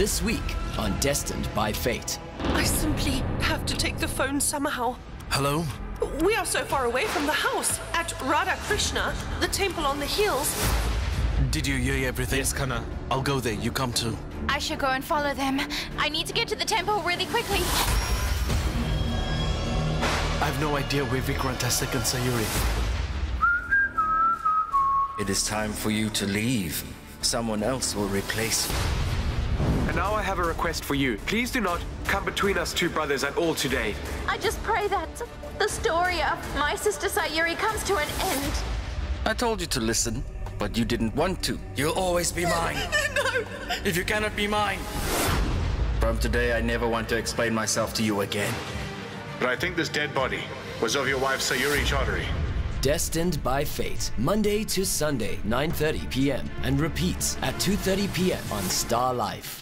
This week on Destined by Fate. I simply have to take the phone somehow. Hello? We are so far away from the house at Radha Krishna, the temple on the hills. Did you hear everything? Yes, Kanha. I'll go there. You come too. I should go and follow them. I need to get to the temple really quickly. I have no idea where Vikrant has taken Sayuri. It is time for you to leave. Someone else will replace you. And now I have a request for you. Please do not come between us two brothers at all today. I just pray that the story of my sister Sayuri comes to an end. I told you to listen, but you didn't want to. You'll always be mine. no! If you cannot be mine. From today, I never want to explain myself to you again. But I think this dead body was of your wife Sayuri Chaudhary. Destined by Fate, Monday to Sunday, 9:30 p.m. and repeats at 2:30 p.m. on Star Life.